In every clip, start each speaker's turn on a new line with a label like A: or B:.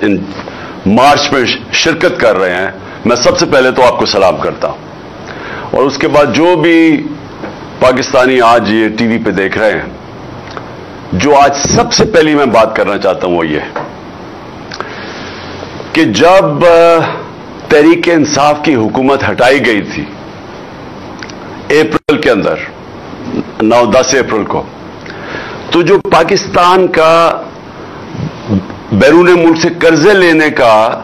A: ان مارچ میں شرکت کر رہے ہیں۔ میں سب سے پہلے تو آپ کو سلام کرتا ہوں۔ اور اس کے بعد جو بھی پاکستانی آج یہ ٹی وی پہ دیکھ رہے ہیں، جو آج سب سے پہلی میں بات کرنا چاہتا ہوں وہ یہ کہ جب تحریک انصاف کی حکومت ہٹائی گئی تھی، اپریل کے اندر، نو دس اپریل کو، تو جو پاکستان کا بیرون ملک سے قرضے لینے کا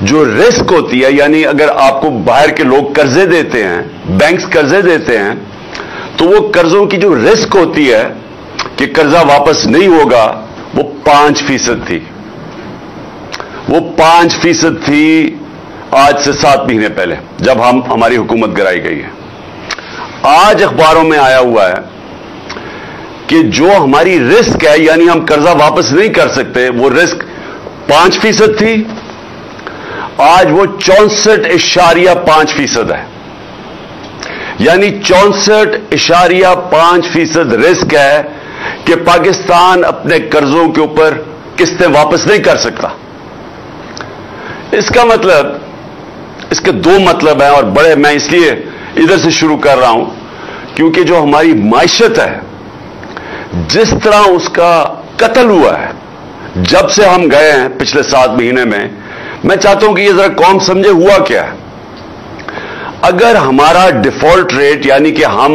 A: جو رسک ہوتی ہے یعنی اگر آپ کو باہر کے لوگ قرضے دیتے ہیں، بینکس قرضے دیتے ہیں، تو وہ قرضوں کی جو رسک ہوتی ہے کہ قرضہ واپس نہیں ہوگا، وہ پانچ فیصد تھی۔ وہ پانچ فیصد تھی آج سے سات مہینے پہلے، جب ہم، ہماری حکومت گرائی گئی ہے۔ آج اخباروں میں آیا ہوا ہے کہ جو ہماری رسک ہے یعنی ہم قرضہ واپس نہیں کر سکتے، وہ رسک پانچ فیصد تھی۔ آج وہ چونسٹھ اشاریہ پانچ فیصد ہے۔ یعنی چونسٹھ اشاریہ پانچ فیصد رسک ہے کہ پاکستان اپنے قرضوں کے اوپر قسطیں واپس نہیں کر سکتا۔ اس کا مطلب اس کے دو مطلب ہیں اور بڑے، میں اس لیے ادھر سے شروع کر رہا ہوں۔ کیونکہ جو ہماری معیشت ہے جس طرح اس کا قتل ہوا ہے، جب سے ہم گئے ہیں پچھلے سات مہینے میں میں چاہتا ہوں کہ یہ ذرا قوم سمجھے ہوا کیا ہے۔ اگر ہمارا ڈیفالٹ ریٹ یعنی کہ ہم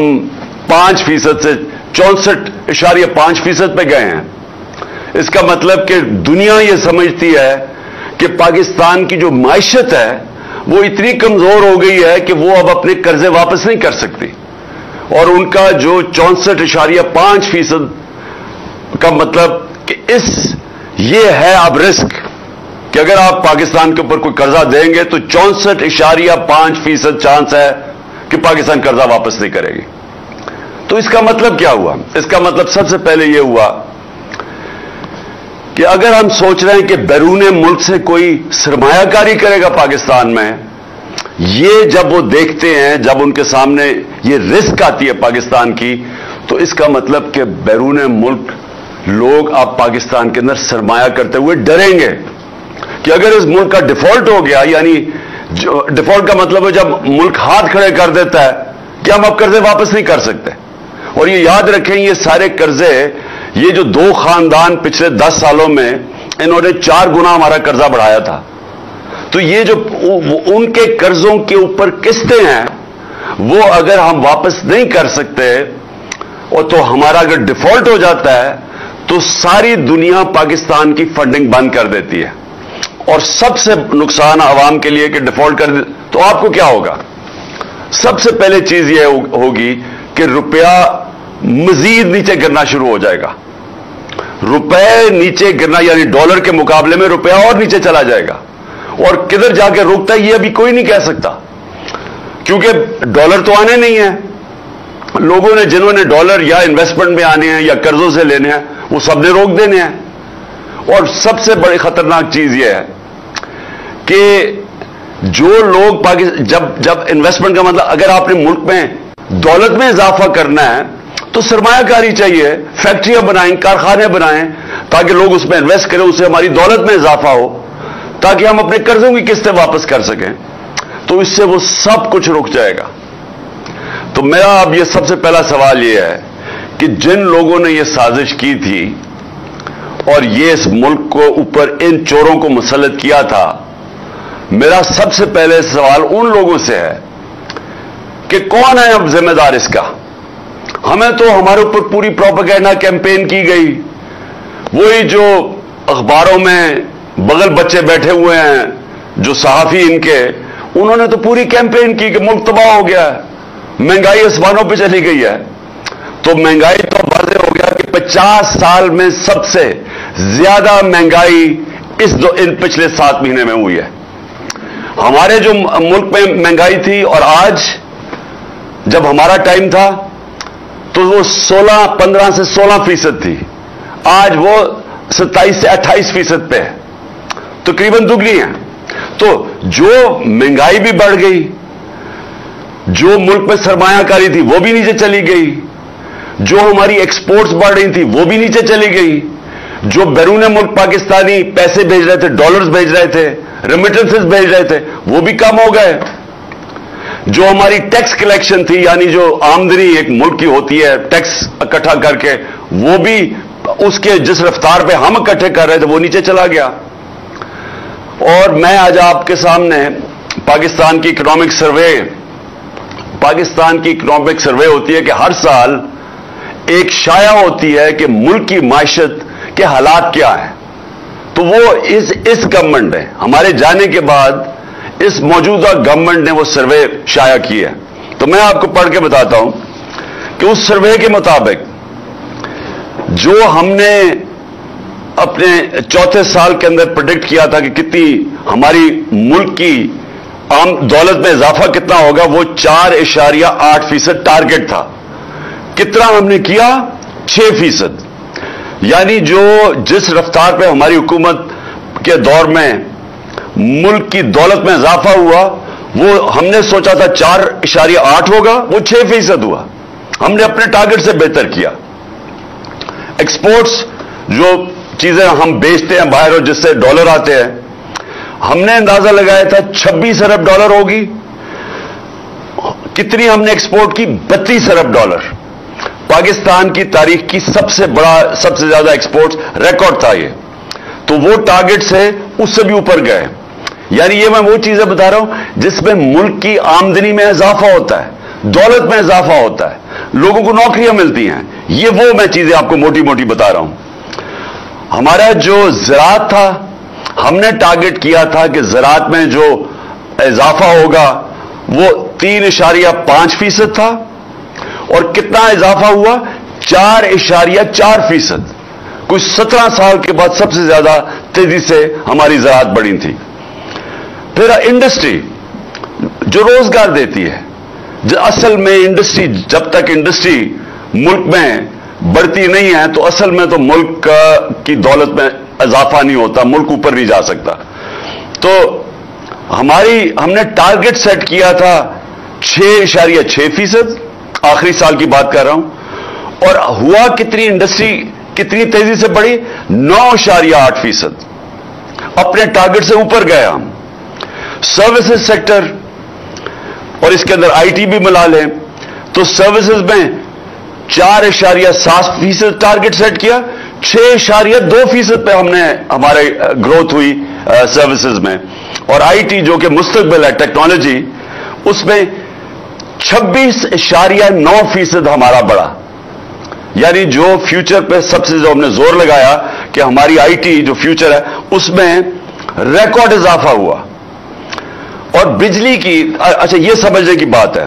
A: پانچ فیصد سے چونسٹھ اشاریہ پانچ فیصد پہ گئے ہیں، اس کا مطلب کہ دنیا یہ سمجھتی ہے کہ پاکستان کی جو معیشت ہے، وہ اتنی کمزور ہو گئی ہے کہ وہ اب اپنے قرضے واپس نہیں کر سکتی۔ اور ان کا جو چونسٹھ اشاریہ پانچ فیصد کا مطلب کہ اس یہ ہے اب رسک کہ اگر آپ پاکستان کے اوپر کوئی قرضہ دیں گے تو چونسٹھ اشاریہ پانچ فیصد چانس ہے کہ پاکستان قرضہ واپس نہیں کرے گی۔ تو اس کا مطلب کیا ہوا؟ اس کا مطلب سب سے پہلے یہ ہوا کہ اگر ہم سوچ رہے ہیں کہ بیرون ملک سے کوئی سرمایہ کاری کرے گا پاکستان میں یہ جب وہ دیکھتے ہیں، جب ان کے سامنے یہ رسک آتی ہے پاکستان کی، تو اس کا مطلب کہ بیرون ملک لوگ آپ پاکستان کے اندر سرمایہ کرتے ہوئے ڈریں گے۔ کہ اگر اس ملک کا ڈیفالٹ ہو گیا یعنی ڈیفالٹ کا مطلب ہے جب ملک ہاتھ کھڑے کر دیتا ہے، کہ ہم اب قرضے واپس نہیں کر سکتے۔ اور یہ یاد رکھیں، یہ سارے قرضے، یہ جو دو خاندان پچھلے دس سالوں میں، انہوں نے چار گنا ہمارا قرضہ بڑھایا تھا۔ تو یہ جو ان کے قرضوں کے اوپر قسطیں ہیں، وہ اگر ہم واپس نہیں کر سکتے اور تو ہمارا اگر ڈیفالٹ ہو جاتا ہے، تو ساری دنیا پاکستان کی فنڈنگ بند کر دیتی ہے۔ اور سب سے نقصان عوام کے لیے کہ ڈیفالٹ کر تو آپ کو کیا ہوگا؟ سب سے پہلے چیز یہ ہوگی کہ روپیہ مزید نیچے گرنا شروع ہو جائے گا۔ روپے نیچے گرنا یعنی ڈالر کے مقابلے میں روپیہ اور نیچے چلا جائے گا۔ اور کدھر جا کے رکتا ہے یہ ابھی کوئی نہیں کہہ سکتا۔ کیونکہ ڈالر تو آنے نہیں ہے لوگوں نے جنہوں نے ڈالر یا انویسٹمنٹ میں آنے ہیں یا قرضوں سے لینے ہیں، وہ سب نے روک دینے ہیں۔ اور سب سے بڑی خطرناک چیز یہ ہے کہ جو لوگ پاکستان جب جب انویسٹمنٹ کا مطلب اگر آپ نے ملک میں دولت میں اضافہ کرنا ہے، تو سرمایہ کاری چاہیے فیکٹریاں بنائیں، کارخانے بنائیں، تاکہ لوگ اس میں انویسٹ کریں، اس سے ہماری دولت میں اضافہ ہو۔ تاکہ ہم اپنے قرضوں کی قسطیں واپس کر سکیں۔ تو اس سے وہ سب کچھ رک جائے گا۔ تو میرا اب یہ سب سے پہلا سوال یہ ہے کہ جن لوگوں نے یہ سازش کی تھی اور یہ اس ملک کو اوپر ان چوروں کو مسلط کیا تھا، میرا سب سے پہلے سوال ان لوگوں سے ہے کہ کون ہے اب ذمہ دار اس کا؟ ہمیں تو ہمارے اوپر پوری پروپیگینڈا کیمپین کی گئی۔ وہی جو اخباروں میں بغل بچے بیٹھے ہوئے ہیں، جو صحافی ان کے، انہوں نے تو پوری کیمپین کی کہ ملک تباہ ہو گیا ہے، مہنگائی آسمانوں پہ چلی گئی ہے۔ تو مہنگائی تو واضح ہو گیا کہ پچاس سال میں سب سے زیادہ مہنگائی اس دو، ان پچھلے سات مہینے میں ہوئی ہے۔ ہمارے جو ملک میں مہنگائی تھی اور آج جب ہمارا ٹائم تھا، تو وہ سولہ، پندرہ سے سولہ فیصد تھی۔ آج وہ ستائیس سے اٹھائیس فیصد پہ ہے۔ تقریباً دگنی ہے تو جو مہنگائی بھی بڑھ گئی، جو ملک میں سرمایہ کاری تھی، وہ بھی نیچے چلی گئی۔ جو ہماری ایکسپورٹس بڑھ رہی تھی، وہ بھی نیچے چلی گئی۔ جو بیرون ملک پاکستانی پیسے بھیج رہے تھے ڈالرز بھیج رہے تھے ریمیٹنسز بھیج رہے تھے، وہ بھی کم ہو گئے۔ جو ہماری ٹیکس کلیکشن تھی یعنی جو آمدنی ایک ملک کی ہوتی ہے ٹیکس اکٹھا کر کے، وہ بھی اس کے جس رفتار پہ ہم اکٹھے کر رہے تھے، وہ نیچے چلا گیا۔ اور میں آج آپ کے سامنے پاکستان کی اکنامک سروے پاکستان کی اکنامک سروے ہوتی ہے کہ ہر سال ایک شائع ہوتی ہے کہ ملک کی معیشت کے حالات کیا ہیں۔ تو وہ اس اس گورنمنٹ نے ہمارے جانے کے بعد اس موجودہ گورنمنٹ نے وہ سروے شائع کی ہے۔ تو میں آپ کو پڑھ کے بتاتا ہوں کہ اس سروے کے مطابق جو ہم نے اپنے چوتھے سال کے اندر پرڈکٹ کیا تھا کہ کتنی ہماری ملک کی عام دولت میں اضافہ کتنا ہوگا، وہ چار اشاریہ آٹھ فیصد ٹارگٹ تھا۔ کتنا ہم نے کیا؟ چھ فیصد۔ یعنی جو جس رفتار پہ ہماری حکومت کے دور میں ملک کی دولت میں اضافہ ہوا، وہ ہم نے سوچا تھا چار اشاریہ آٹھ ہوگا، وہ چھ فیصد ہوا۔ ہم نے اپنے ٹارگٹ سے بہتر کیا۔ ایکسپورٹس جو چیزیں ہم بیچتے ہیں باہر اور جس سے ڈالر آتے ہیں۔ ہم نے اندازہ لگایا تھا چھبیس ارب ڈالر ہوگی۔ کتنی ہم نے ایکسپورٹ کی؟ بتیس ارب ڈالر۔ پاکستان کی تاریخ کی سب سے بڑا، سب سے زیادہ ایکسپورٹ ریکارڈ تھا یہ۔ تو وہ ٹارگٹ سے اس سے بھی اوپر گئے۔ یعنی یہ میں وہ چیزیں بتا رہا ہوں جس میں ملک کی آمدنی میں اضافہ ہوتا ہے، دولت میں اضافہ ہوتا ہے۔ لوگوں کو نوکریاں ملتی ہیں۔ یہ وہ میں چیزیں آپ کو موٹی موٹی بتا رہا ہوں۔ ہمارا جو زراعت تھا، ہم نے ٹارگٹ کیا تھا کہ زراعت میں جو اضافہ ہوگا، وہ تین اشاریہ پانچ فیصد تھا۔ اور کتنا اضافہ ہوا؟ چار اشاریہ چار فیصد۔ کچھ سترہ سال کے بعد سب سے زیادہ تیزی سے ہماری زراعت بڑھی تھی۔ پھر انڈسٹری جو روزگار دیتی ہے، جو اصل میں انڈسٹری جب تک انڈسٹری ملک میں بڑھتی نہیں ہے تو اصل میں تو ملک کی دولت میں اضافہ نہیں ہوتا، ملک اوپر نہیں جا سکتا۔ تو ہماری ہم نے ٹارگٹ سیٹ کیا تھا چھ اشاریہ چھ فیصد، آخری سال کی بات کر رہا ہوں۔ اور ہوا کتنی انڈسٹری کتنی تیزی سے بڑھی؟ نو اشاریہ آٹھ فیصد۔ اپنے ٹارگٹ سے اوپر گئے ہم۔ سروسز سیکٹر اور اس کے اندر آئی ٹی بھی ملا لیں۔ تو سروسز میں چار اشاریہ سات فیصد ٹارگٹ سیٹ کیا، چھ اشاریہ دو فیصد پہ ہم نے ہمارے گروتھ ہوئی سروسز میں۔ اور آئی ٹی جو کہ مستقبل ہے، ٹیکنالوجی، اس میں چھبیس اشاریہ نو فیصد ہمارا بڑا یعنی جو فیوچر پہ سب سے جو ہم نے زور لگایا کہ ہماری آئی ٹی جو فیوچر ہے، اس میں ریکارڈ اضافہ ہوا۔ اور بجلی کی اچھا یہ سمجھنے کی بات ہے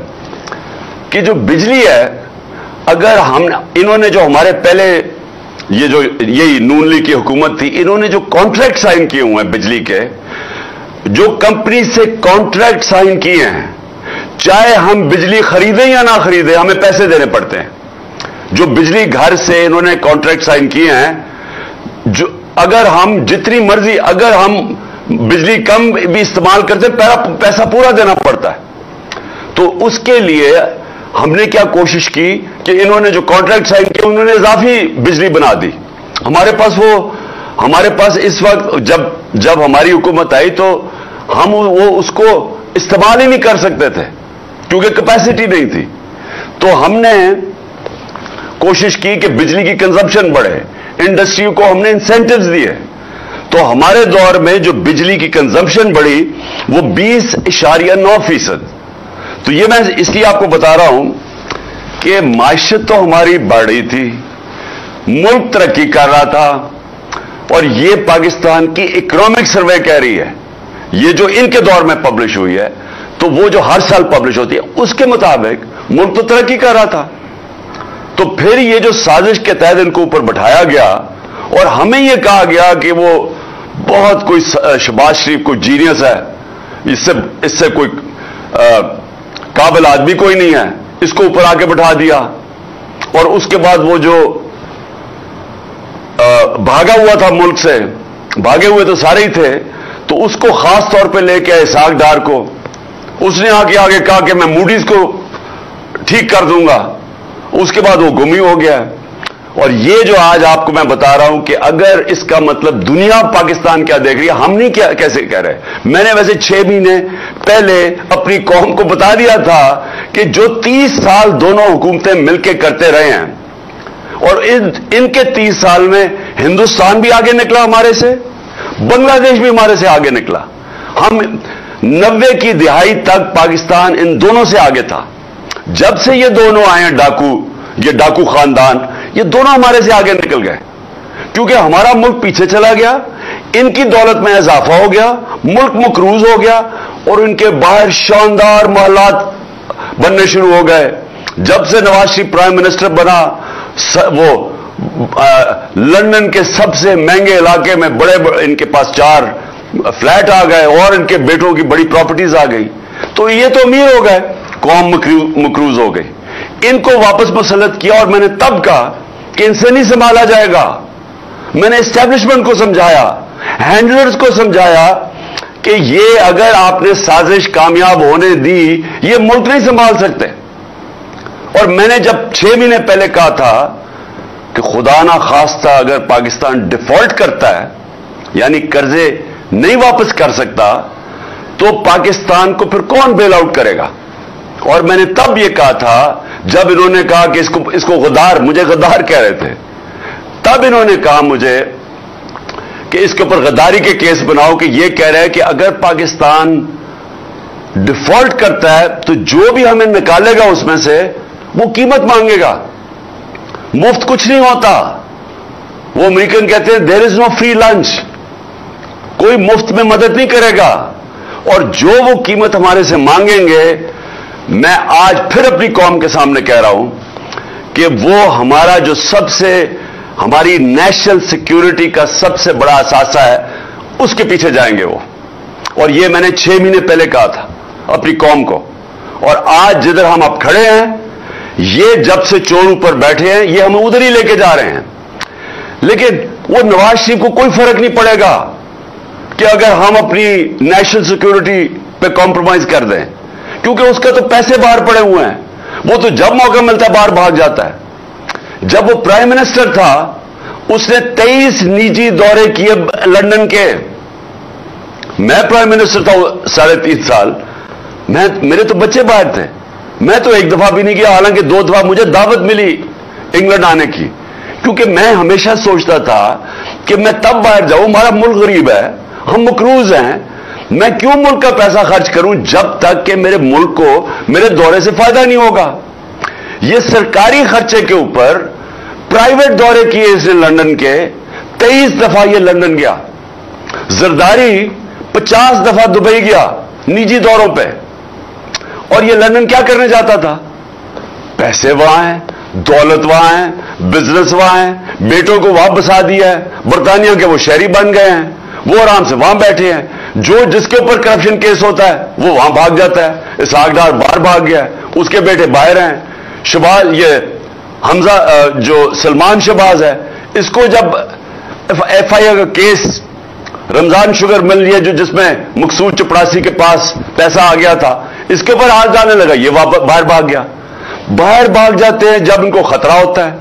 A: کہ جو بجلی ہے اگر ہم انہوں نے جو ہمارے پہلے یہ جو یہی نون لی کی حکومت تھی، انہوں نے جو کانٹریکٹ سائن کیے ہوئے ہیں بجلی کے، جو کمپنی سے کانٹریکٹ سائن کیے ہیں، چاہے ہم بجلی خریدیں یا نہ خریدیں، ہمیں پیسے دینے پڑتے ہیں۔ جو بجلی گھر سے انہوں نے کانٹریکٹ سائن کیے ہیں، جو اگر ہم جتنی مرضی، اگر ہم بجلی کم بھی استعمال کرتے، پیسہ پورا دینا پڑتا ہے۔ تو اس کے لیے ہم نے کیا کوشش کی کہ انہوں نے جو کانٹریکٹ سائن کیا، انہوں نے اضافی بجلی بنا دی۔ ہمارے پاس وہ، ہمارے پاس اس وقت جب جب ہماری حکومت آئی تو ہم وہ اس کو استعمال ہی نہیں کر سکتے تھے، کیونکہ کیپیسٹی نہیں تھی۔ تو ہم نے کوشش کی کہ بجلی کی کنزمپشن بڑھے انڈسٹری کو ہم نے انسینٹوز دیے۔ تو ہمارے دور میں جو بجلی کی کنزمپشن بڑھی، وہ بیس اشاریہ نو فیصد تو یہ میں اس لیے آپ کو بتا رہا ہوں کہ معیشت تو ہماری بڑھ رہی تھی، ملک ترقی کر رہا تھا، اور یہ پاکستان کی اکنامک سروے کہہ رہی ہے، یہ جو ان کے دور میں پبلش ہوئی ہے، تو وہ جو ہر سال پبلش ہوتی ہے، اس کے مطابق ملک تو ترقی کر رہا تھا۔ تو پھر یہ جو سازش کے تحت ان کو اوپر بٹھایا گیا، اور ہمیں یہ کہا گیا کہ وہ بہت کوئی شباز شریف، کوئی جینیس ہے، اس سے اس سے کوئی قابل آدمی کوئی نہیں ہے۔ اس کو اوپر آ کے بٹھا دیا۔ اور اس کے بعد وہ جو بھاگا ہوا تھا ملک سے، بھاگے ہوئے تو سارے ہی تھے، تو اس کو خاص طور پہ لے کے اسحاق ڈار کو۔ اس نے آ کے آگے کہا کہ میں موڈیز کو ٹھیک کر دوں گا۔ اس کے بعد وہ گمی ہو گیا۔ اور یہ جو آج آپ کو میں بتا رہا ہوں کہ اگر اس کا مطلب دنیا پاکستان کیا دیکھ رہی ہے، ہم نہیں کیا کیسے کہہ رہے میں نے ویسے چھ مہینے پہلے اپنی قوم کو بتا دیا تھا کہ جو تیس سال دونوں حکومتیں مل کے کرتے رہے ہیں اور ان کے تیس سال میں ہندوستان بھی آگے نکلا ہمارے سے، بنگلہ دیش بھی ہمارے سے آگے نکلا۔ ہم نوے کی دہائی تک پاکستان ان دونوں سے آگے تھا۔ جب سے یہ دونوں آئے ہیں، ڈاکو یہ ڈاکو خاندان یہ دونوں ہمارے سے آگے نکل گئے۔ کیونکہ ہمارا ملک پیچھے چلا گیا، ان کی دولت میں اضافہ ہو گیا، ملک مکروز ہو گیا اور ان کے باہر شاندار محلات بننے شروع ہو گئے۔ جب سے نواز شریف پرائم منسٹر بنا وہ لندن کے سب سے مہنگے علاقے میں بڑے بڑے، ان کے پاس چار فلیٹ آ گئے اور ان کے بیٹوں کی بڑی پراپرٹیز آ گئی۔ تو یہ تو امیر ہو گئے، قوم مکروز ہو گئی۔ ان کو واپس مسلط کیا اور میں نے تب کہا کہ ان سے نہیں سنبھالا جائے گا؟ میں نے اسٹیبلشمنٹ کو سمجھایا ہینڈلرز کو سمجھایا کہ یہ اگر آپ نے سازش کامیاب ہونے دی، یہ ملک نہیں سنبھال سکتے۔ اور میں نے جب چھ مہینے پہلے کہا تھا کہ خدا نہ خواستہ اگر پاکستان ڈیفالٹ کرتا ہے یعنی قرضے نہیں واپس کر سکتا، تو پاکستان کو پھر کون بیل آؤٹ کرے گا؟ اور میں نے تب یہ کہا تھا جب انہوں نے کہا کہ اس کو اس کو غدار مجھے غدار کہہ رہے تھے۔ تب انہوں نے کہا مجھے کہ اس کے اوپر غداری کے کیس بناؤ کہ یہ کہہ رہے ہیں کہ اگر پاکستان ڈیفالٹ کرتا ہے تو جو بھی ہمیں نکالے گا اس میں سے وہ قیمت مانگے گا۔ مفت کچھ نہیں ہوتا۔ وہ امریکن کہتے ہیں دیر از نو فری لنچ کوئی مفت میں مدد نہیں کرے گا۔ اور جو وہ قیمت ہمارے سے مانگیں گے میں آج پھر اپنی قوم کے سامنے کہہ رہا ہوں کہ وہ ہمارا جو سب سے ہماری نیشنل سیکیورٹی کا سب سے بڑا اثاثہ ہے، اس کے پیچھے جائیں گے وہ۔ اور یہ میں نے چھ مہینے پہلے کہا تھا اپنی قوم کو۔ اور آج جدھر ہم اب کھڑے ہیں، یہ جب سے چور اوپر بیٹھے ہیں، یہ ہمیں ادھر ہی لے کے جا رہے ہیں۔ لیکن وہ نواز شریف کو کوئی فرق نہیں پڑے گا کہ اگر ہم اپنی نیشنل سیکورٹی پہ کمپرومائز کر دیں۔ کیونکہ اس کے تو پیسے باہر پڑے ہوئے ہیں۔ وہ تو جب موقع ملتا ہے باہر بھاگ جاتا ہے۔ جب وہ پرائم منسٹر تھا، اس نے تیئیس نجی دورے کیے لندن کے۔ میں پرائم منسٹر تھا ساڑھے تین سال۔ میں میرے تو بچے باہر تھے۔ میں تو ایک دفعہ بھی نہیں کیا، حالانکہ دو دفعہ مجھے دعوت ملی انگلینڈ آنے کی۔ کیونکہ میں ہمیشہ سوچتا تھا کہ میں تب باہر جاؤں، ہمارا ملک غریب ہے، ہم مکروز ہیں۔ میں کیوں ملک کا پیسہ خرچ کروں جب تک کہ میرے ملک کو میرے دورے سے فائدہ نہیں ہوگا؟ یہ سرکاری خرچے کے اوپر پرائیویٹ دورے کیے اس نے لندن کے، تیئیس دفعہ یہ لندن گیا۔ زرداری پچاس دفعہ دبئی گیا، نجی دوروں پہ۔ اور یہ لندن کیا کرنے جاتا تھا؟ پیسے وہاں ہیں، دولت وہاں ہیں بزنس وہاں ہیں، بیٹوں کو وہاں بسا دیا ہے، برطانیہ کے وہ شہری بن گئے ہیں۔ وہ آرام سے وہاں بیٹھے ہیں۔ جو جس کے اوپر کرپشن کیس ہوتا ہے، وہ وہاں بھاگ جاتا ہے۔ اسحاق ڈار باہر بھاگ گیا ہے۔ اس کے بیٹے باہر ہیں۔ شباز، یہ حمزہ جو سلمان شباز ہے، اس کو جب ایف آئی کا کیس رمضان شوگر مل لیا جو جس میں مقصود چپڑاسی کے پاس پیسہ آ گیا تھا، اس کے اوپر ہاتھ جانے لگا، یہ باہر بھاگ گیا۔ باہر بھاگ جاتے ہیں جب ان کو خطرہ ہوتا ہے۔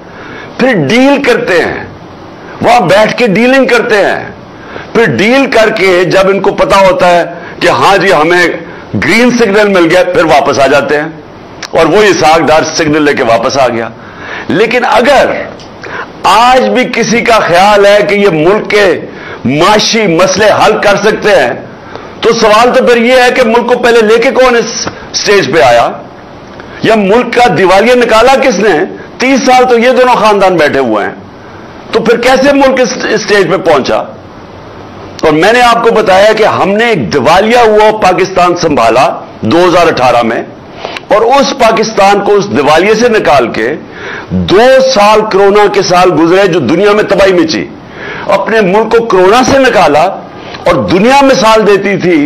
A: پھر ڈیل کرتے ہیں۔ وہاں بیٹھ کے ڈیلنگ کرتے ہیں۔ پھر ڈیل کر کے جب ان کو پتا ہوتا ہے کہ ہاں جی ہمیں گرین سگنل مل گیا، پھر واپس آ جاتے ہیں۔ اور وہی ساگ دار سگنل لے کے واپس آ گیا۔ لیکن اگر آج بھی کسی کا خیال ہے کہ یہ ملک کے معاشی مسئلے حل کر سکتے ہیں، تو سوال تو پھر یہ ہے کہ ملک کو پہلے لے کے کون اس سٹیج پہ آیا؟ یا ملک کا دیوالیہ نکالا کس نے؟ تیس سال تو یہ دونوں خاندان بیٹھے ہوئے ہیں۔ تو پھر کیسے ملک اس سٹیج پہ پہنچا؟ اور میں نے آپ کو بتایا کہ ہم نے ایک دیوالیہ ہوا پاکستان سنبھالا دو ہزار اٹھارہ میں، اور اس پاکستان کو اس دیوالیے سے نکال کے دو سال کرونا کے سال گزرے جو دنیا میں تباہی مچی، اپنے ملک کو کرونا سے نکالا اور دنیا مثال دیتی تھی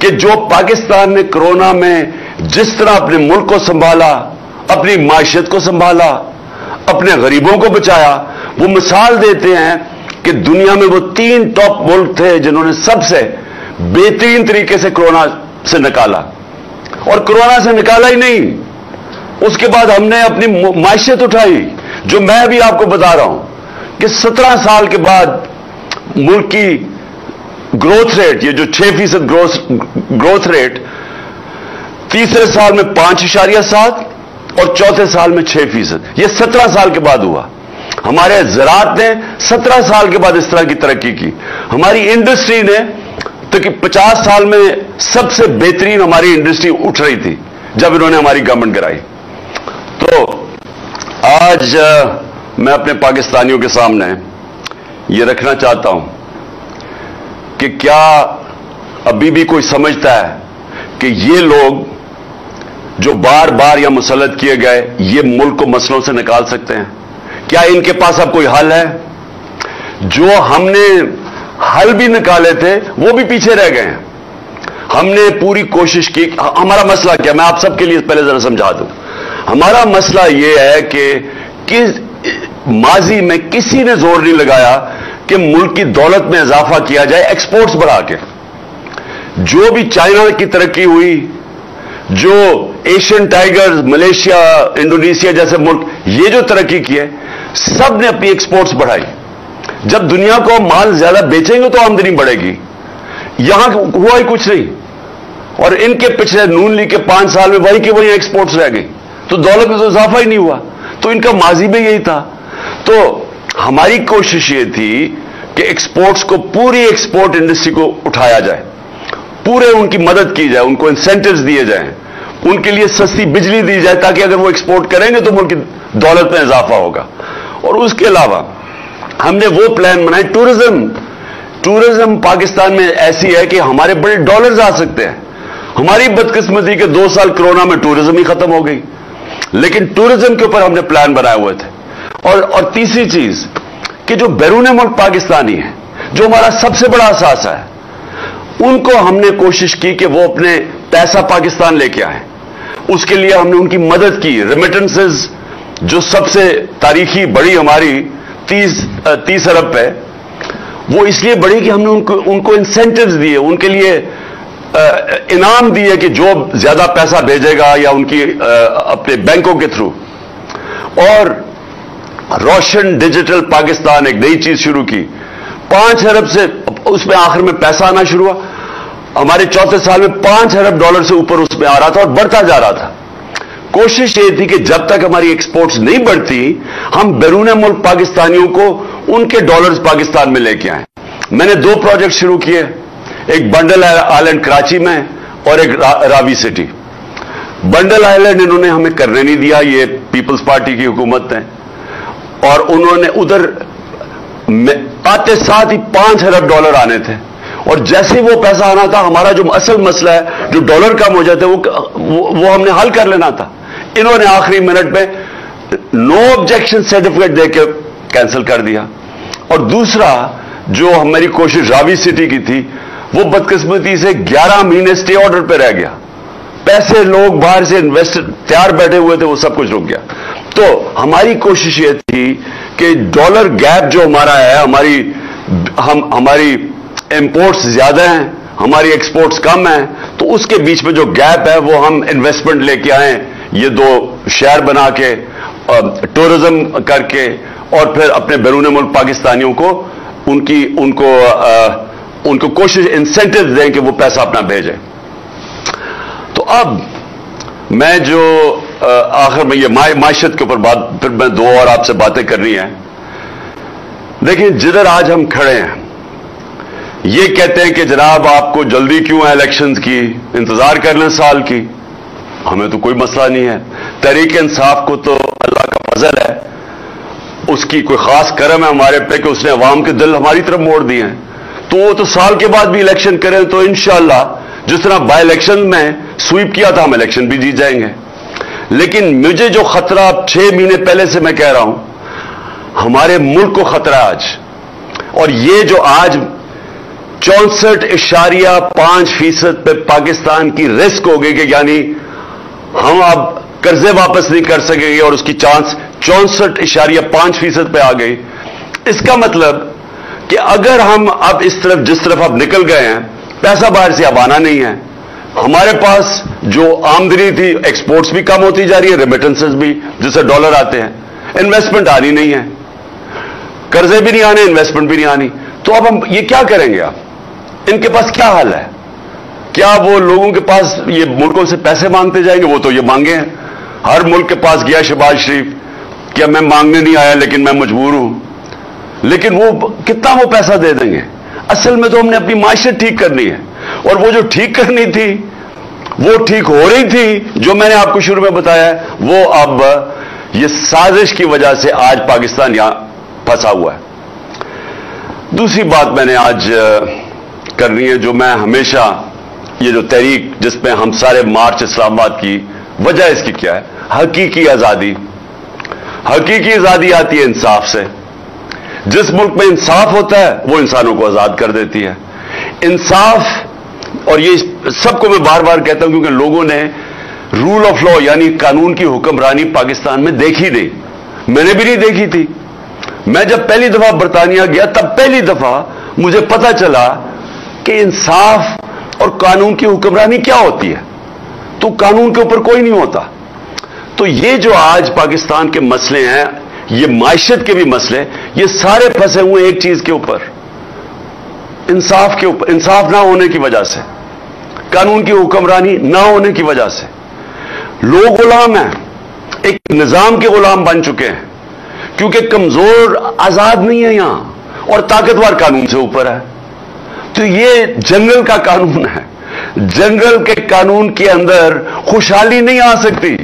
A: کہ جو پاکستان نے کرونا میں جس طرح اپنے ملک کو سنبھالا، اپنی معیشت کو سنبھالا، اپنے غریبوں کو بچایا، وہ مثال دیتے ہیں کہ دنیا میں وہ تین ٹاپ ملک تھے جنہوں نے سب سے بہترین طریقے سے کرونا سے نکالا۔ اور کرونا سے نکالا ہی نہیں، اس کے بعد ہم نے اپنی معیشت اٹھائی، جو میں ابھی آپ کو بتا رہا ہوں کہ سترہ سال کے بعد ملک کی گروتھ ریٹ یہ جو چھ فیصد گروتھ ریٹ تیسرے سال میں پانچ اشاریہ سات اور چوتھے سال میں چھ فیصد یہ سترہ سال کے بعد ہوا۔ ہمارے زراعت نے سترہ سال کے بعد اس طرح کی ترقی کی۔ ہماری انڈسٹری نے تو کہ پچاس سال میں سب سے بہترین ہماری انڈسٹری اٹھ رہی تھی جب انہوں نے ہماری گورنمنٹ کرائی۔ تو آج میں اپنے پاکستانیوں کے سامنے یہ رکھنا چاہتا ہوں کہ کیا ابھی بھی کوئی سمجھتا ہے کہ یہ لوگ جو بار بار یا مسلط کیے گئے، یہ ملک کو مسلوں سے نکال سکتے ہیں؟ کیا ان کے پاس اب کوئی حل ہے؟ جو ہم نے حل بھی نکالے تھے، وہ بھی پیچھے رہ گئے ہیں۔ ہم نے پوری کوشش کی۔ ہمارا مسئلہ کیا؟ میں آپ سب کے لیے پہلے ذرا سمجھا دوں۔ ہمارا مسئلہ یہ ہے کہ کس ماضی میں کسی نے زور نہیں لگایا کہ ملک کی دولت میں اضافہ کیا جائے ایکسپورٹس بڑھا کے۔ جو بھی چائنا کی ترقی ہوئی جو ایشین ٹائیگر ملیشیا انڈونیشیا جیسے ملک، یہ جو ترقی کی ہے، سب نے اپنی ایکسپورٹس بڑھائی۔ جب دنیا کو مال زیادہ بیچیں گے تو آمدنی بڑھے گی۔ یہاں ہوا ہی کچھ نہیں۔ اور ان کے پچھلے نون لی کے پانچ سال میں وہی کے وہی ایکسپورٹس رہ گئی تو دولت میں تو اضافہ ہی نہیں ہوا۔ تو ان کا ماضی میں یہی تھا۔ تو ہماری کوشش یہ تھی کہ ایکسپورٹس کو، پوری ایکسپورٹ انڈسٹری کو اٹھایا جائے۔ پورے ان کی مدد کی جائے، ان کو انسینٹوز دیے جائیں، ان کے لیے سستی بجلی دی جائے تاکہ اگر وہ ایکسپورٹ کریں گے تو ملک کی دولت میں اضافہ ہوگا۔ اور اس کے علاوہ ہم نے وہ پلان بنائے ٹورزم ٹورزم پاکستان میں ایسی ہے کہ ہمارے بڑے ڈالرز آ سکتے ہیں۔ ہماری بدقسمتی کے دو سال کرونا میں ٹورزم ہی ختم ہو گئی۔ لیکن ٹورزم کے اوپر ہم نے پلان بنائے ہوئے تھے۔ اور اور تیسری چیز کہ جو بیرون ملک پاکستانی ہیں، جو ہمارا سب سے بڑا اثاثہ ہے ان کو ہم نے کوشش کی کہ وہ اپنے پیسہ پاکستان لے کے آئیں اس کے لیے ہم نے ان کی مدد کی۔ ریمیٹنسز جو سب سے تاریخی بڑی ہماری تیس تیس ارب پہ، وہ اس لیے بڑی کہ ہم نے ان کو ان کو انسینٹوز دیے۔ ان کے لیے انعام دیے کہ جو زیادہ پیسہ بھیجے گا یا ان کی اپنے بینکوں کے تھرو۔ اور روشن ڈیجیٹل پاکستان ایک نئی چیز شروع کی۔ پانچ ارب سے، اس میں آخر میں پیسہ آنا شروع ہوا۔ ہمارے چوتھے سال میں پانچ ارب ڈالر سے اوپر اس میں آ رہا تھا اور بڑھتا جا رہا تھا۔ کوشش یہ تھی کہ جب تک ہماری ایکسپورٹس نہیں بڑھتی، ہم بیرون ملک پاکستانیوں کو ان کے ڈالرز پاکستان میں لے کے آئیں۔ میں نے دو پروجیکٹ شروع کیے، ایک بنڈل آئلینڈ کراچی میں اور ایک راوی سٹی۔ بنڈل آئلینڈ انہوں نے ہمیں کرنے نہیں دیا، یہ پیپلز پارٹی کی حکومت ہے۔ اور انہوں نے ادھر آتے ساتھ ہی پانچ ارب ڈالر آنے تھے۔ اور جیسے وہ پیسہ آنا تھا، ہمارا جو اصل مسئلہ ہے، جو ڈالر کم ہو جاتے وہ ہم نے حل کر لینا تھا۔ انہوں نے آخری منٹ میں نو آبجیکشن سرٹیفکیٹ دے کے کینسل کر دیا۔ اور دوسرا، جو ہماری کوشش راوی سٹی کی تھی، وہ بدقسمتی سے گیارہ مہینے سٹے آرڈر پہ رہ گیا۔ پیسے لوگ باہر سے انویسٹر تیار بیٹھے ہوئے تھے، وہ سب کچھ رک گیا۔ تو ہماری کوشش یہ تھی کہ ڈالر گیپ جو ہمارا ہے، ہماری، ہم، ہماری امپورٹس زیادہ ہیں، ہماری ایکسپورٹس کم ہیں، تو اس کے بیچ میں جو گیپ ہے، وہ ہم انویسٹمنٹ لے کے آئیں یہ دو شہر بنا کے ٹورزم کر کے اور پھر اپنے بیرون ملک پاکستانیوں کو ان کی، ان کو ان کو کوشش انسینٹو دیں کہ وہ پیسہ اپنا بھیجیں۔ تو اب میں جو آخر میں یہ معیشت کے اوپر بات، پھر میں دو اور آپ سے باتیں کرنی ہیں۔ دیکھیں، جدھر آج ہم کھڑے ہیں یہ کہتے ہیں کہ جناب آپ کو جلدی کیوں ہے الیکشنز کی؟ انتظار کر لیں سال کی۔ ہمیں تو کوئی مسئلہ نہیں ہے۔ تحریک انصاف کو تو اللہ کا فضل ہے۔ اس کی کوئی خاص کرم ہے ہمارے پہ کہ اس نے عوام کے دل ہماری طرف موڑ دیے ہیں۔ تو وہ تو سال کے بعد بھی الیکشن کریں تو انشاءاللہ جس طرح بائی الیکشن میں سویپ کیا تھا، ہم الیکشن بھی جیت جائیں گے۔ لیکن مجھے جو خطرہ چھ مہینے پہلے سے میں کہہ رہا ہوں، ہمارے ملک کو خطرہ آج۔ اور یہ جو آج چونسٹھ اشاریہ پانچ فیصد پہ پاکستان کی رسک ہو گئی کہ یعنی ہم اب قرضے واپس نہیں کر سکیں گے اور اس کی چانس چونسٹھ اشاریہ پانچ فیصد پہ آ گئی۔ اس کا مطلب کہ اگر ہم اب اس طرف جس طرف اب نکل گئے ہیں، پیسہ باہر سے اب آنا نہیں ہے۔ ہمارے پاس جو آمدنی تھی ایکسپورٹس بھی کم ہوتی جا رہی ہے ریمیٹنسز بھی جسے ڈالر آتے ہیں۔ انویسٹمنٹ آنی نہیں ہے۔ قرضے بھی نہیں آنے انویسٹمنٹ بھی نہیں آنی۔ تو اب ہم یہ کیا کریں گے آپ؟ ان کے پاس کیا حل ہے؟ کیا وہ لوگوں کے پاس یہ ملکوں سے پیسے مانگتے جائیں گے؟ وہ تو یہ مانگے ہیں۔ ہر ملک کے پاس گیا شہباز شریف کیا میں مانگنے نہیں آیا لیکن میں مجبور ہوں۔ لیکن وہ کتنا وہ پیسہ دے دیں گے؟ اصل میں تو ہم نے اپنی معاشرت ٹھیک کرنی ہے۔ اور وہ جو ٹھیک کرنی تھی، وہ ٹھیک ہو رہی تھی جو میں نے آپ کو شروع میں بتایا ہے، وہ اب یہ سازش کی وجہ سے آج پاکستان یہاں پھنسا ہوا ہے۔ دوسری بات میں نے آج کرنی ہے جو میں ہمیشہ یہ جو تحریک جس میں ہم سارے مارچ اسلام آباد کی وجہ اس کی کیا ہے؟ حقیقی آزادی حقیقی آزادی آتی ہے انصاف سے۔ جس ملک میں انصاف ہوتا ہے، وہ انسانوں کو آزاد کر دیتی ہے۔ انصاف، اور یہ سب کو میں بار بار کہتا ہوں، کیونکہ لوگوں نے رول آف لا یعنی قانون کی حکمرانی پاکستان میں دیکھی نہیں۔ میں نے بھی نہیں دیکھی تھی۔ میں جب پہلی دفعہ برطانیہ گیا، تب پہلی دفعہ مجھے پتا چلا کہ انصاف اور قانون کی حکمرانی کیا ہوتی ہے؟ تو قانون کے اوپر کوئی نہیں ہوتا۔ تو یہ جو آج پاکستان کے مسئلے ہیں، یہ معیشت کے بھی مسئلے، یہ سارے پھنسے ہوئے ایک چیز کے اوپر۔ انصاف کے اوپر، انصاف نہ ہونے کی وجہ سے، قانون کی حکمرانی نہ ہونے کی وجہ سے۔ لوگ غلام ہیں، ایک نظام کے غلام بن چکے ہیں۔ کیونکہ کمزور آزاد نہیں ہے یہاں، اور طاقتور قانون سے اوپر ہے۔ تو یہ جنگل کا قانون ہے۔ جنگل کے قانون کے اندر خوشحالی نہیں آ سکتی۔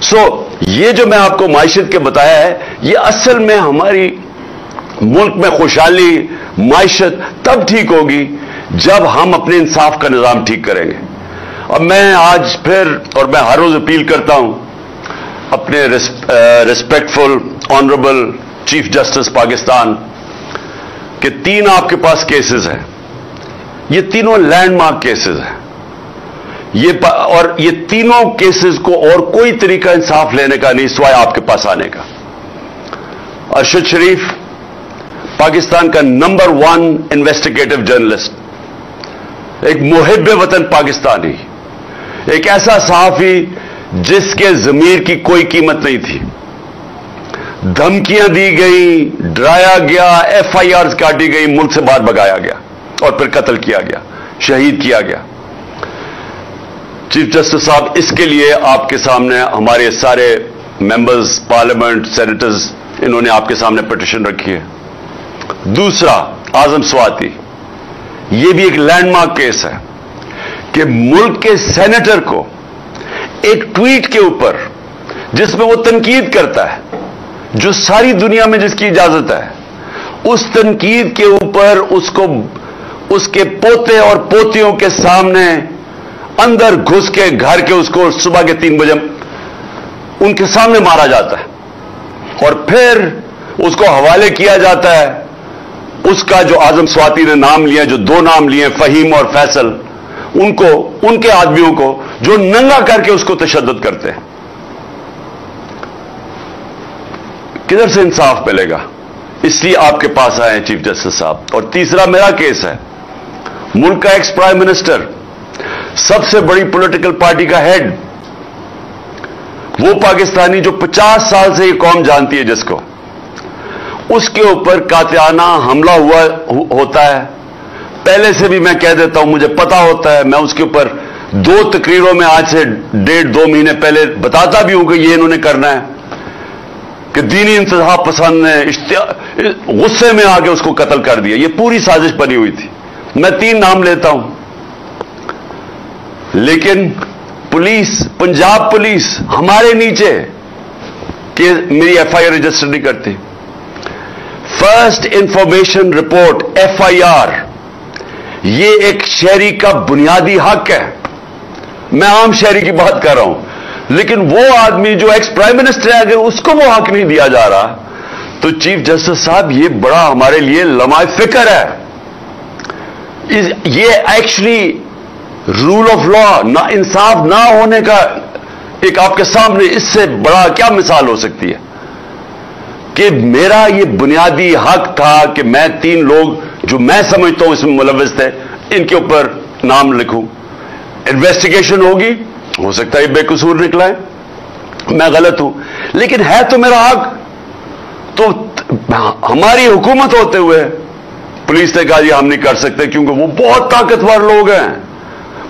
A: سو یہ جو میں آپ کو معیشت کے بتایا ہے، یہ اصل میں ہماری ملک میں خوشحالی، معیشت تب ٹھیک ہوگی جب ہم اپنے انصاف کا نظام ٹھیک کریں گے۔ اور میں آج پھر اور میں ہر روز اپیل کرتا ہوں اپنے respectful honourable chief justice Pakistan کہ تین آپ کے پاس کیسز ہیں۔ یہ تینوں لینڈ مارک کیسز ہیں۔ یہ اور یہ تینوں کیسز کو اور کوئی طریقہ انصاف لینے کا نہیں سوائے آپ کے پاس آنے کا۔ ارشد شریف، پاکستان کا نمبر ون انویسٹیگیٹو جرنلسٹ ایک محب وطن پاکستانی، ایک ایسا صحافی جس کے ضمیر کی کوئی قیمت نہیں تھی۔ دھمکیاں دی گئی، ڈرایا گیا ایف آئی آر کاٹی گئی، ملک سے باہر بگایا گیا اور پھر قتل کیا گیا، شہید کیا گیا۔ چیف جسٹس صاحب، اس کے لیے آپ کے سامنے ہمارے سارے ممبرز پارلیمنٹ سینیٹرز انہوں نے آپ کے سامنے پٹیشن رکھی ہے۔ دوسرا آزم سواتی، یہ بھی ایک لینڈ مارک کیس ہے کہ ملک کے سینیٹر کو ایک ٹویٹ کے اوپر، جس میں وہ تنقید کرتا ہے جو ساری دنیا میں جس کی اجازت ہے، اس تنقید کے اوپر اس کو، اس کے پوتے اور پوتیوں کے سامنے اندر گھس کے گھر کے اس کو صبح کے تین بجے ان کے سامنے مارا جاتا ہے۔ اور پھر اس کو حوالے کیا جاتا ہے۔ اس کا جو آزم سواتی نے نام لیا، جو دو نام لیے، فہیم اور فیصل، ان کو، ان کے آدمیوں کو جو ننگا کر کے اس کو تشدد کرتے ہیں۔ کدھر سے انصاف ملے گا؟ اس لیے آپ کے پاس آئے ہیں چیف جسٹس صاحب۔ اور تیسرا میرا کیس ہے۔ ملک کا ایکس پرائم منسٹر، سب سے بڑی پولیٹیکل پارٹی کا ہیڈ وہ پاکستانی جو پچاس سال سے یہ قوم جانتی ہے جس کو، اس کے اوپر کاتیانہ حملہ ہوا ہوتا ہے۔ پہلے سے بھی میں کہہ دیتا ہوں، مجھے پتا ہوتا ہے، میں اس کے اوپر دو تقریروں میں آج سے ڈیڑھ دو مہینے پہلے بتاتا بھی ہوں کہ یہ انہوں نے کرنا ہے۔ کہ دینی انتظام پسند نے غصے میں آ کے اس کو قتل کر دیا۔ یہ پوری سازش بنی ہوئی تھی۔ میں تین نام لیتا ہوں۔ لیکن پولیس، پنجاب پولیس ہمارے نیچے کہ میری ایف آئی آر رجسٹر نہیں کرتی۔ First information report F I R. یہ ایک شہری کا بنیادی حق ہے۔ میں عام شہری کی بات کر رہا ہوں۔ لیکن وہ آدمی جو ایکس پرائم منسٹر ہے، اگر اس کو وہ حق نہیں دیا جا رہا، تو چیف جسٹس صاحب، یہ بڑا ہمارے لیے لمحہ فکر ہے۔ یہ ایکچولی رول آف لا نہ انصاف نہ ہونے کا ایک آپ کے سامنے اس سے بڑا کیا مثال ہو سکتی ہے؟ کہ میرا یہ بنیادی حق تھا کہ میں تین لوگ، جو میں سمجھتا ہوں اس میں ملوث تھے، ان کے اوپر نام لکھوں۔ انویسٹیگیشن ہوگی۔ ہو سکتا ہے بے قصور نکلا ہے۔ میں غلط ہوں۔ لیکن ہے تو میرا حق۔ تو ہماری حکومت ہوتے ہوئے پولیس نے کہا جی ہم نہیں کر سکتے کیونکہ وہ بہت طاقتور لوگ ہیں۔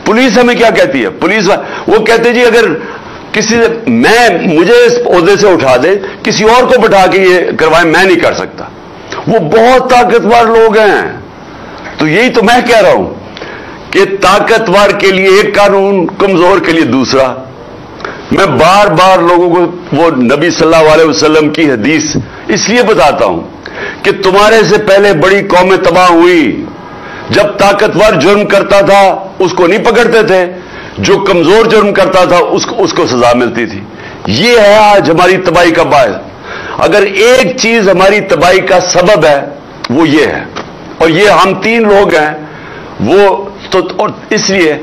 A: پولیس ہمیں کیا کہتی ہے؟ پولیس وہ کہتے جی اگر کسی میں مجھے اس عہدے سے اٹھا دے، کسی اور کو بٹھا کے یہ کروائے، میں نہیں کر سکتا۔ وہ بہت طاقتور لوگ ہیں۔ تو یہی تو میں کہہ رہا ہوں۔ کہ طاقتور کے لیے ایک قانون، کمزور کے لیے دوسرا۔ میں بار بار لوگوں کو وہ نبی صلی اللہ علیہ وسلم کی حدیث اس لیے بتاتا ہوں کہ تمہارے سے پہلے بڑی قومیں تباہ ہوئی جب طاقتور جرم کرتا تھا، اس کو نہیں پکڑتے تھے۔ جو کمزور جرم کرتا تھا، اس کو اس کو سزا ملتی تھی۔ یہ ہے آج ہماری تباہی کا باعث۔ اگر ایک چیز ہماری تباہی کا سبب ہے، وہ یہ ہے۔ اور یہ ہم تین لوگ ہیں، وہ تو اور اس لیے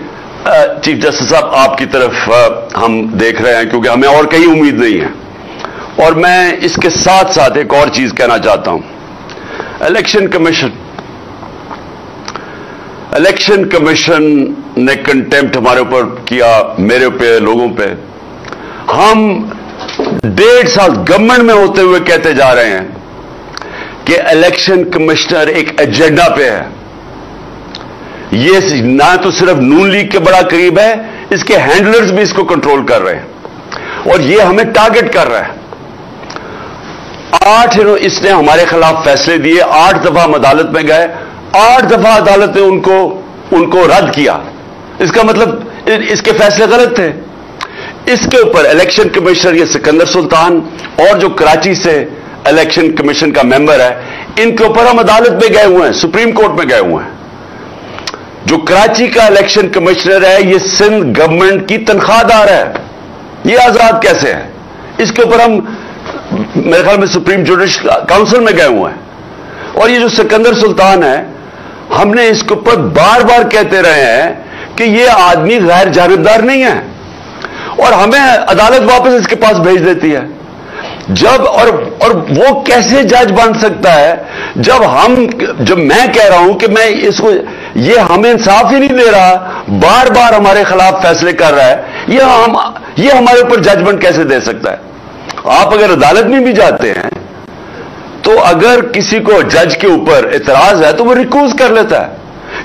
A: چیف جسٹس صاحب، آپ کی طرف ہم دیکھ رہے ہیں کیونکہ ہمیں اور کہیں امید نہیں ہے۔ اور میں اس کے ساتھ ساتھ ایک اور چیز کہنا چاہتا ہوں۔ Election commission. الیکشن کمیشن نے کنٹمپٹ ہمارے اوپر کیا، میرے پہ، لوگوں پہ۔ ہم ڈیڑھ سال گورنمنٹ میں ہوتے ہوئے کہتے جا رہے ہیں کہ الیکشن کمشنر ایک ایجنڈا پہ ہے۔ یہ نہ تو صرف نون لیگ کے بڑا قریب ہے، اس کے ہینڈلرز بھی اس کو کنٹرول کر رہے ہیں۔ اور یہ ہمیں ٹارگٹ کر رہا ہے۔ آٹھ اس نے ہمارے خلاف فیصلے دیے، آٹھ دفعہ ہم عدالت میں گئے، آٹھ دفعہ عدالت نے ان کو ان کو رد کیا۔ اس کا مطلب اس کے فیصلے غلط تھے۔ اس کے اوپر الیکشن کمشنر یہ سکندر سلطان اور جو کراچی سے الیکشن کمیشن کا ممبر ہے، ان کے اوپر ہم عدالت میں گئے ہوئے ہیں، سپریم کورٹ میں گئے ہوئے ہیں۔ جو کراچی کا الیکشن کمشنر ہے، یہ سندھ گورنمنٹ کی تنخواہ دار ہے۔ یہ آزاد کیسے ہے اس کے اوپر ہم میرے خیال میں سپریم جوڈیشل کاؤنسل میں گئے ہوئے ہیں۔ اور یہ جو سکندر سلطان ہے، ہم نے اس کے اوپر بار بار کہتے رہے ہیں کہ یہ آدمی غیر جانبدار نہیں ہے۔ اور ہمیں عدالت واپس اس کے پاس بھیج دیتی ہے۔ جب اور اور وہ کیسے جج بن سکتا ہے؟ جب ہم، جب میں کہہ رہا ہوں کہ میں اس کو، یہ ہمیں انصاف ہی نہیں دے رہا، بار بار ہمارے خلاف فیصلے کر رہا ہے، یہ ہم، یہ ہمارے اوپر ججمنٹ کیسے دے سکتا ہے؟ آپ اگر عدالت میں بھی جاتے ہیں، تو اگر کسی کو جج کے اوپر اعتراض ہے، تو وہ ریکوز کر لیتا ہے۔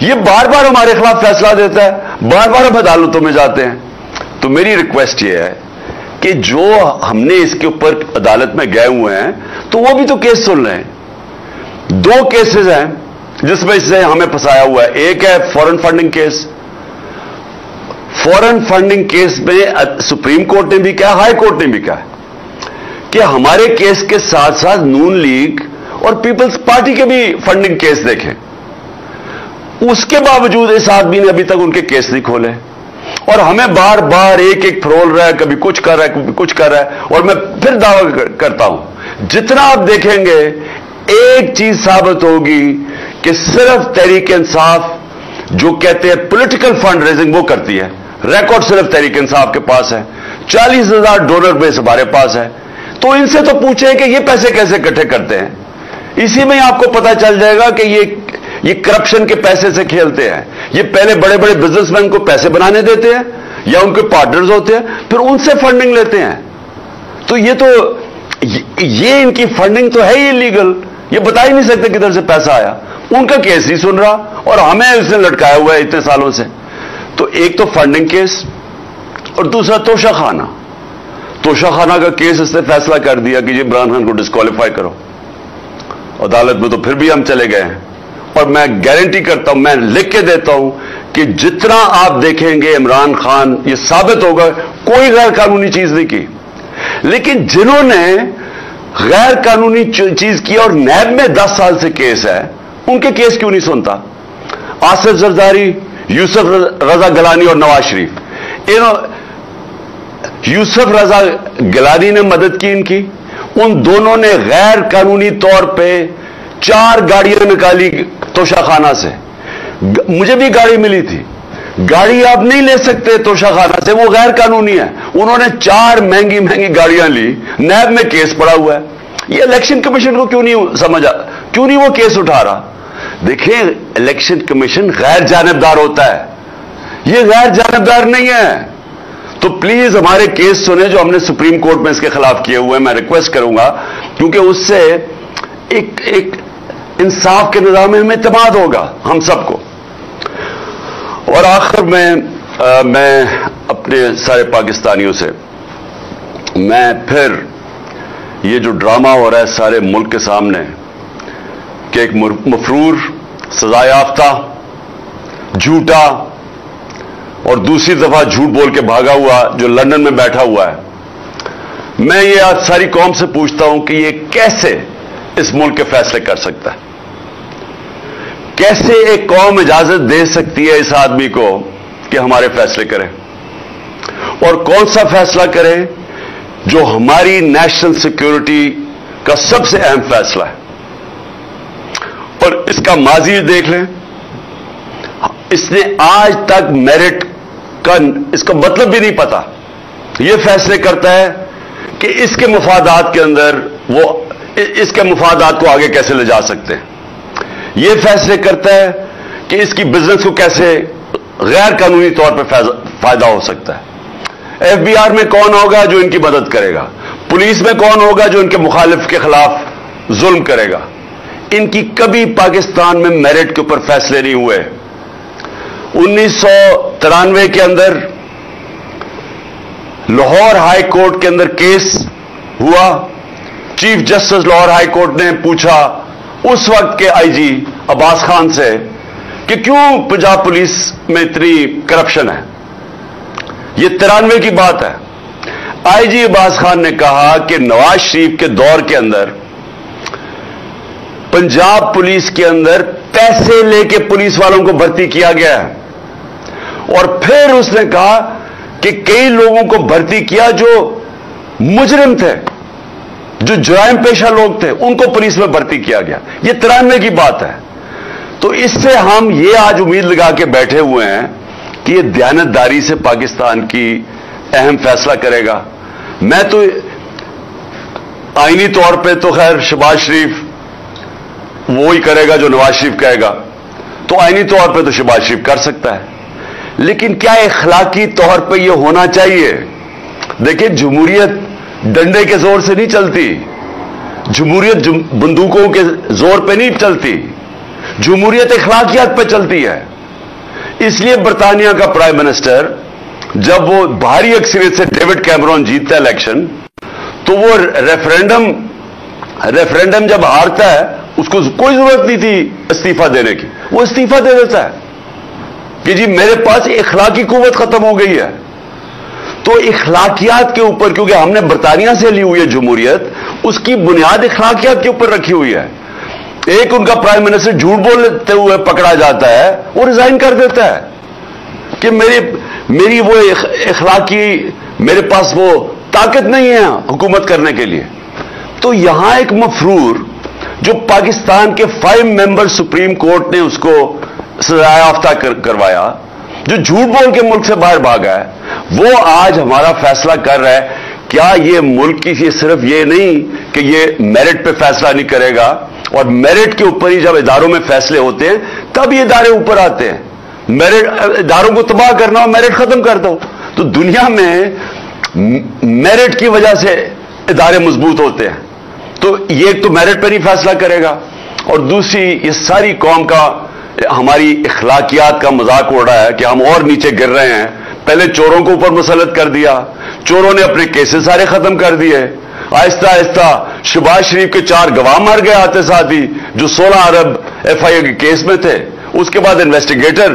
A: یہ بار بار ہمارے خلاف فیصلہ دیتا ہے، بار بار ہم عدالتوں میں جاتے ہیں۔ تو میری ریکویسٹ یہ ہے کہ جو ہم نے اس کے اوپر عدالت میں گئے ہوئے ہیں، تو وہ بھی تو کیس سن رہے ہیں۔ دو کیسز ہیں جس میں سے ہمیں پھنسایا ہوا ہے۔ ایک ہے foreign funding case foreign funding case میں سپریم کورٹ نے بھی کہا ہائی کورٹ نے بھی کہا کہ ہمارے کیس کے ساتھ ساتھ نون لیگ اور پیپلز پارٹی کے بھی فنڈنگ کیس دیکھیں۔ اس کے باوجود اس آدمی نے ابھی تک ان کے کیس نہیں کھولے۔ اور ہمیں بار بار ایک ایک فرول رہا ہے، کبھی کچھ کر رہا ہے، کبھی کچھ کر رہا ہے، اور میں پھر دعوی کرتا ہوں۔ جتنا آپ دیکھیں گے، ایک چیز ثابت ہوگی کہ صرف تحریک انصاف جو کہتے ہیں پولیٹیکل فنڈ ریزنگ وہ کرتی ہے۔ ریکارڈ صرف تحریک انصاف کے پاس ہے۔ چالیس ہزار ڈونر بیس ہمارے پاس ہے۔ تو ان سے تو پوچھیں کہ یہ پیسے کیسے اکٹھے کرتے ہیں؟ اسی میں آپ کو پتا چل جائے گا کہ یہ یہ کرپشن کے پیسے سے کھیلتے ہیں۔ یہ پہلے بڑے بڑے بزنس مین کو پیسے بنانے دیتے ہیں یا ان کے پارٹنرز ہوتے ہیں، پھر ان سے فنڈنگ لیتے ہیں۔ تو یہ تو، یہ ان کی فنڈنگ تو ہے ہی لیگل یہ بتا ہی نہیں سکتے کدھر سے پیسہ آیا۔ ان کا کیس ہی سن رہا اور ہمیں اس نے لٹکایا ہوا ہے اتنے سالوں سے۔ تو ایک تو فنڈنگ کیس اور دوسرا توشا خانہ۔ توشا خانہ کا کیس اس نے فیصلہ کر دیا کہ یہ عمران خان کو ڈسکوالیفائی کرو۔ عدالت میں تو پھر بھی ہم چلے گئے ہیں۔ اور میں گارنٹی کرتا ہوں، میں لکھ کے دیتا ہوں کہ جتنا آپ دیکھیں گے عمران خان، یہ ثابت ہوگا، کوئی غیر قانونی چیز نہیں کی۔ لیکن جنہوں نے غیر قانونی چیز کی اور نیب میں دس سال سے کیس ہے، ان کے کیس کیوں نہیں سنتا؟ آصف زرداری، یوسف رضا گلانی اور نواز شریف۔ یوسف رضا گلانی نے مدد کی ان کی۔ ان دونوں نے غیر قانونی طور پہ چار گاڑیاں نکالی۔ توشا خانہ سے مجھے بھی گاڑی ملی تھی۔ گاڑی آپ نہیں لے سکتے توشا خانہ سے، وہ غیر قانونی ہے۔ انہوں نے چار مہنگی مہنگی گاڑیاں لی۔ نیب میں کیس پڑا ہوا ہے۔ یہ الیکشن کمیشن کو کیوں نہیں سمجھا؟ کیوں نہیں وہ کیس اٹھا رہا؟ دیکھیں، الیکشن کمیشن غیر جانبدار ہوتا ہے۔ یہ غیر جانبدار نہیں ہے۔ تو پلیز ہمارے کیس سنیں جو ہم نے سپریم کورٹ میں اس کے خلاف کیے ہوئے میں ریکویسٹ کروں گا، کیونکہ اس سے ایک ایک انصاف کے نظام میں اعتماد ہوگا، ہم سب کو۔ اور آخر میں میں اپنے سارے پاکستانیوں سے، میں پھر یہ جو ڈرامہ ہو رہا ہے سارے ملک کے سامنے، کہ ایک مفرور سزا یافتہ جھوٹا، اور دوسری دفعہ جھوٹ بول کے بھاگا ہوا جو لندن میں بیٹھا ہوا ہے۔ میں یہ آج ساری قوم سے پوچھتا ہوں کہ یہ کیسے اس ملک کے فیصلے کر سکتا ہے۔ کیسے ایک قوم اجازت دے سکتی ہے اس آدمی کو کہ ہمارے فیصلے کرے؟ اور کون سا فیصلہ کرے جو ہماری نیشنل سیکورٹی کا سب سے اہم فیصلہ ہے؟ اور اس کا ماضی دیکھ لیں۔ اس نے آج تک میرٹ کا اس کا مطلب بھی نہیں پتا۔ یہ فیصلے کرتا ہے کہ اس کے مفادات کے اندر وہ اس کے مفادات کو آگے کیسے لے جا سکتے ہیں؟ یہ فیصلے کرتا ہے کہ اس کی بزنس کو کیسے غیر قانونی طور پہ فائدہ ہو سکتا ہے۔ ایف بی آر میں کون ہوگا جو ان کی مدد کرے گا؟ پولیس میں کون ہوگا جو ان کے مخالف کے خلاف ظلم کرے گا؟ ان کی کبھی پاکستان میں میرٹ کے اوپر فیصلے نہیں ہوئے۔ انیس سو ترانوے کے اندر لاہور ہائی کورٹ کے اندر کیس ہوا۔ Chief justice Lahore high court نے پوچھا اس وقت کے آئی جی عباس خان سے کہ کیوں پنجاب پولیس میں اتنی کرپشن ہے؟ یہ ترانوے کی بات ہے۔ آئی جی عباس خان نے کہا کہ نواز شریف کے دور کے اندر، پنجاب پولیس کے اندر پیسے لے کے پولیس والوں کو بھرتی کیا گیا ہے۔ اور پھر اس نے کہا کہ کئی لوگوں کو بھرتی کیا جو مجرم تھے۔ جو جرائم پیشہ لوگ تھے، ان کو پولیس میں بھرتی کیا گیا۔ یہ ترانوے کی بات ہے۔ تو اس سے ہم یہ آج امید لگا کے بیٹھے ہوئے ہیں کہ یہ دیانت داری سے پاکستان کی اہم فیصلہ کرے گا۔ میں تو آئینی طور پہ تو خیر شباز شریف وہی کرے گا جو نواز شریف کہے گا۔ تو آئینی طور پہ تو شباز شریف کر سکتا ہے۔ لیکن کیا اخلاقی طور پہ یہ ہونا چاہیے؟ دیکھیں جمہوریت ڈنڈے کے زور سے نہیں چلتی۔ جمہوریت بندوقوں کے زور پہ نہیں چلتی۔ جمہوریت اخلاقیات پہ چلتی ہے۔ اس لیے برطانیہ کا پرائم منسٹر جب وہ بھاری اکثریت سے ڈیوڈ کیمرون جیتتا ہے الیکشن، تو وہ ریفرینڈم ریفرینڈم جب ہارتا ہے، اس کو کوئی ضرورت نہیں تھی استعفی دینے کی۔ وہ استعفی دے دیتا ہے۔ کہ جی میرے پاس اخلاقی قوت ختم ہو گئی ہے۔ تو اخلاقیات کے اوپر، کیونکہ ہم نے برطانیہ سے لی ہوئی ہے جمہوریت، اس کی بنیاد اخلاقیات کے اوپر رکھی ہوئی ہے۔ ایک ان کا پرائم منسٹر جھوٹ بولتے ہوئے پکڑا جاتا ہے، وہ ریزائن کر دیتا ہے۔ کہ میری میری وہ اخلاقی، میرے پاس وہ طاقت نہیں ہے حکومت کرنے کے لیے۔ تو یہاں ایک مفرور جو پاکستان کے فائیو ممبر سپریم کورٹ نے اس کو سزا یافتہ کروایا۔ جو جھوٹ بول کے ملک سے باہر بھاگا ہے، وہ آج ہمارا فیصلہ کر رہا ہے، کیا یہ ملک کی صرف یہ نہیں کہ یہ میرٹ پہ فیصلہ نہیں کرے گا؟ اور میرٹ کے اوپر ہی جب اداروں میں فیصلے ہوتے ہیں، تب یہ ادارے اوپر آتے ہیں۔ میرٹ اداروں کو تباہ کرنا اور میرٹ ختم کر دو۔ تو دنیا میں میرٹ کی وجہ سے ادارے مضبوط ہوتے ہیں۔ تو یہ ایک تو میرٹ پہ نہیں فیصلہ کرے گا۔ اور دوسری، یہ ساری قوم کا ہماری اخلاقیات کا مذاق اڑ رہا ہے کہ ہم اور نیچے گر رہے ہیں۔ پہلے چوروں کو اوپر مسلط کر دیا۔ چوروں نے اپنے کیسز سارے ختم کر دیے۔ آہستہ آہستہ شباز شریف کے چار گواہ مار گئے آتے ساتھ ہی جو سولہ ارب ایف آئی اے کے کیس میں تھے۔ اس کے بعد انویسٹیگیٹر،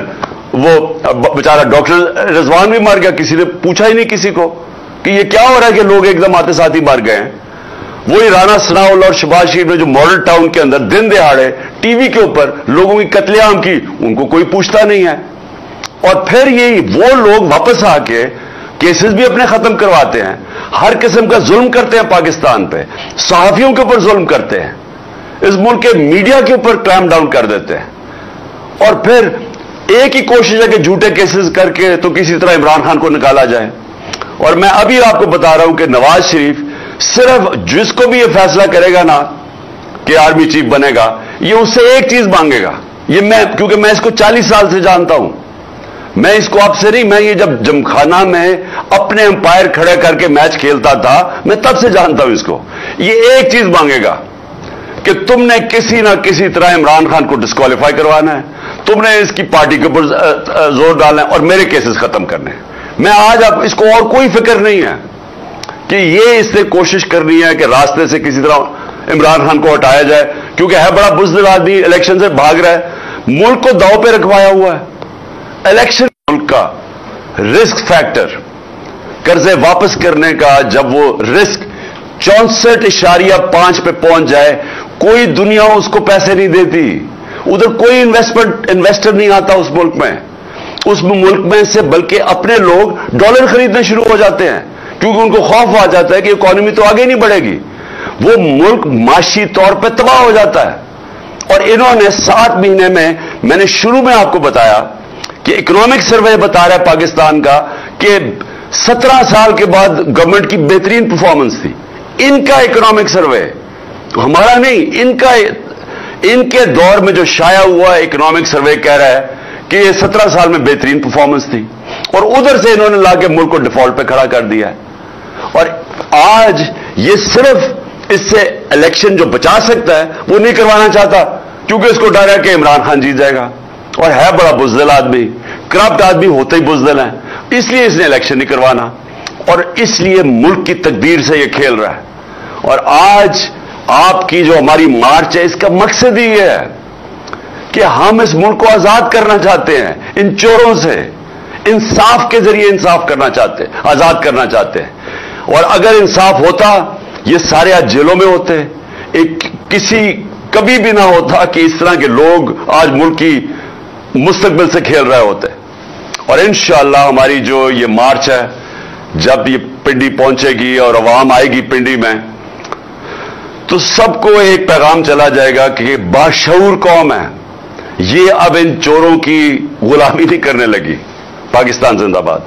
A: وہ بیچارہ ڈاکٹر رضوان بھی مار گیا۔ کسی نے پوچھا ہی نہیں کسی کو کہ یہ کیا ہو رہا ہے کہ لوگ ایک دم آتے ساتھ ہی مار گئے ہیں۔ وہی رانا سنا اور شباز شریف نے جو ماڈل ٹاؤن کے اندر دن دہاڑے ٹی وی کے اوپر لوگوں کی قتل عام کی، ان کو کوئی پوچھتا نہیں ہے۔ اور پھر یہی وہ لوگ واپس آ کے کیسز بھی اپنے ختم کرواتے ہیں۔ ہر قسم کا ظلم کرتے ہیں پاکستان پہ۔ صحافیوں کے اوپر ظلم کرتے ہیں۔ اس ملک کے میڈیا کے اوپر کلیم ڈاؤن کر دیتے ہیں۔ اور پھر ایک ہی کوشش ہے کہ جھوٹے کیسز کر کے تو کسی طرح عمران خان کو نکالا جائے۔ اور میں ابھی آپ کو بتا رہا ہوں کہ نواز شریف صرف جس کو بھی یہ فیصلہ کرے گا نا کہ آرمی چیف بنے گا، یہ اس سے ایک چیز مانگے گا۔ یہ میں، کیونکہ میں اس کو چالیس سال سے جانتا ہوں۔ میں اس کو آپ سے نہیں، میں یہ جب جمخانہ میں اپنے امپائر کھڑے کر کے میچ کھیلتا تھا، میں تب سے جانتا ہوں اس کو۔ یہ ایک چیز مانگے گا کہ تم نے کسی نہ کسی طرح عمران خان کو ڈسکوالیفائی کروانا ہے۔ تم نے اس کی پارٹی کے اوپر زور ڈالنا ہے اور میرے کیسز ختم کرنے ہیں۔ میں آج اب اس کو اور کوئی فکر نہیں ہے۔ کہ یہ اس سے کوشش کرنی ہے کہ راستے سے کسی طرح عمران خان کو ہٹایا جائے، کیونکہ ہے بڑا بزدل آدمی، الیکشن سے بھاگ رہا ہے۔ ملک کو داؤ پہ رکھوایا ہوا ہے۔ الیکشن ملک کا رسک فیکٹر، قرضے واپس کرنے کا جب وہ رسک چونسٹھ اشاریہ پانچ پہ پہنچ جائے، کوئی دنیا اس کو پیسے نہیں دیتی۔ ادھر کوئی انویسٹمنٹ انویسٹر نہیں آتا اس ملک میں۔ اس ملک میں سے بلکہ اپنے لوگ ڈالر خریدنے شروع ہو جاتے ہیں۔ کیونکہ ان کو خوف آ جاتا ہے کہ اکانومی تو آگے نہیں بڑھے گی۔ وہ ملک معاشی طور پہ تباہ ہو جاتا ہے۔ اور انہوں نے سات مہینے میں میں نے شروع میں آپ کو بتایا کہ اکنامک سروے بتا رہا ہے پاکستان کا کہ سترہ سال کے بعد گورنمنٹ کی بہترین پرفارمنس تھی۔ ان کا اکنامک سروے ہمارا نہیں، ان کا ان کے دور میں جو شائع ہوا اکنامک سروے کہہ رہا ہے کہ یہ سترہ سال میں بہترین پرفارمنس تھی۔ اور ادھر سے انہوں نے لا کے ملک کو ڈیفالٹ پہ کھڑا کر دیا ہے۔ آج یہ صرف اس سے الیکشن جو بچا سکتا ہے، وہ نہیں کروانا چاہتا، کیونکہ اس کو ڈر ہے کہ عمران خان جیت جائے گا۔ اور ہے بڑا بزدل آدمی کرپٹ آدمی ہوتے ہی بزدل ہے اس لیے اس نے الیکشن نہیں کروانا۔ اور اس لیے ملک کی تقدیر سے یہ کھیل رہا ہے۔ اور آج آپ کی جو ہماری مارچ ہے، اس کا مقصد ہی یہ ہے کہ ہم اس ملک کو آزاد کرنا چاہتے ہیں۔ ان چوروں سے انصاف کے ذریعے انصاف کرنا چاہتے ہیں، آزاد کرنا چاہتے ہیں۔ اور اگر انصاف ہوتا، یہ سارے آج جیلوں میں ہوتے۔ ایک کسی کبھی بھی نہ ہوتا کہ اس طرح کے لوگ آج ملک کی مستقبل سے کھیل رہے ہوتے۔ اور انشاءاللہ ہماری جو یہ مارچ ہے، جب یہ پنڈی پہنچے گی اور عوام آئے گی پنڈی میں، تو سب کو ایک پیغام چلا جائے گا کہ باشعور قوم ہے۔ یہ اب ان چوروں کی غلامی نہیں کرنے لگی۔ پاکستان زندہ باد۔